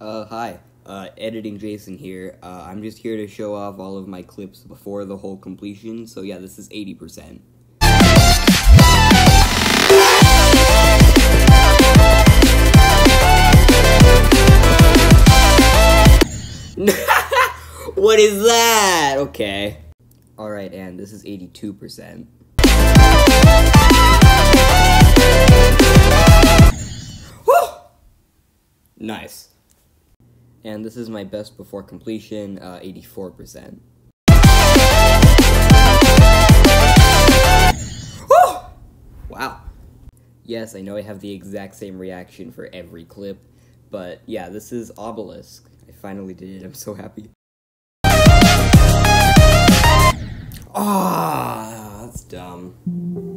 Uh, hi. Uh, editing Jason here. Uh, I'm just here to show off all of my clips before the whole completion. So yeah, this is 80%. what is that? Okay. Alright, and this is 82%. Nice. And this is my best before completion, uh, 84%. Woo! Wow. Yes, I know I have the exact same reaction for every clip, but yeah, this is Obelisk. I finally did it, I'm so happy. Ah, that's dumb.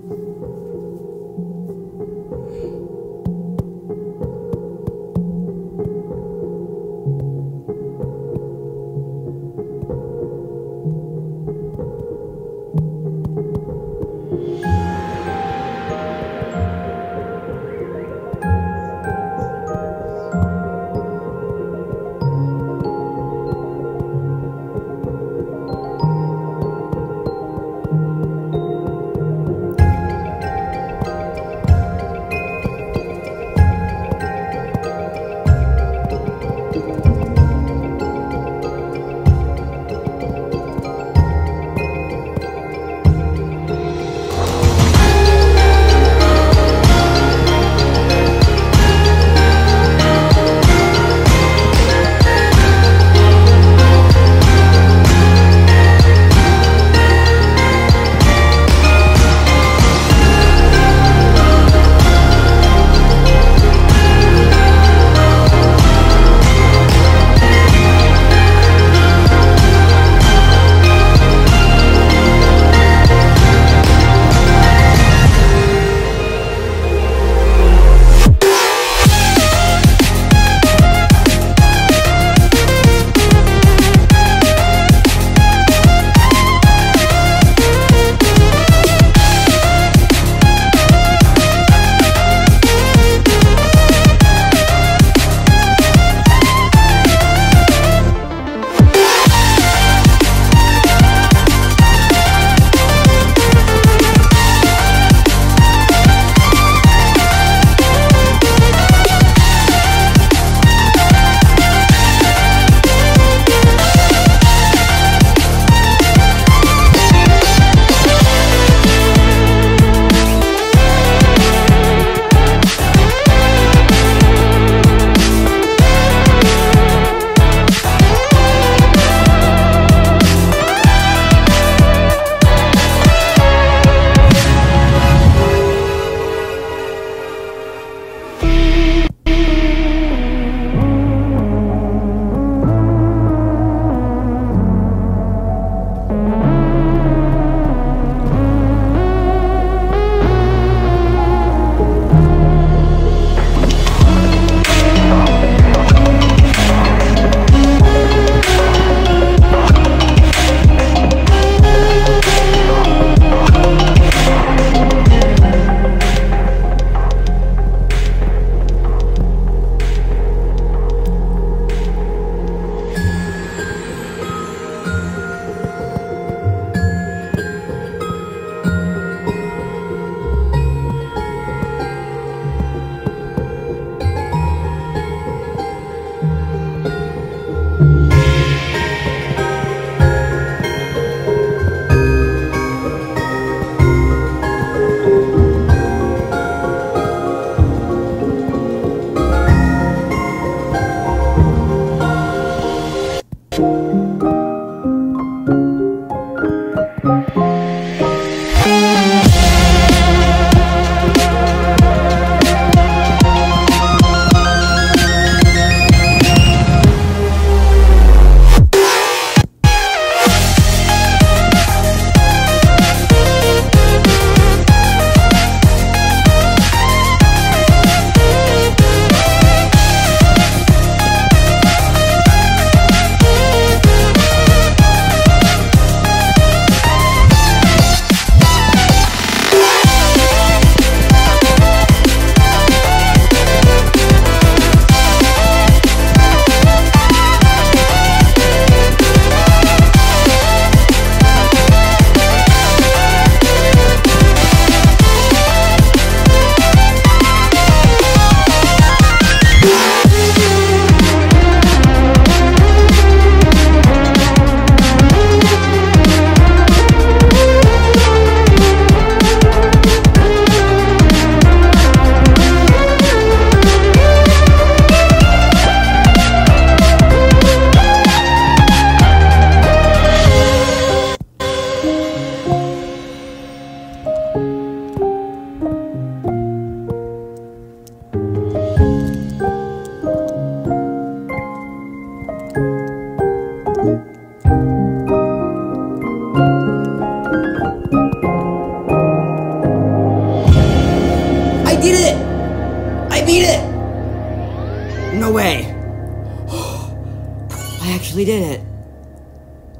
I actually did it.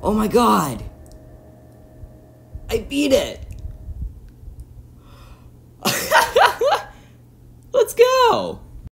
Oh my god. I beat it. Let's go.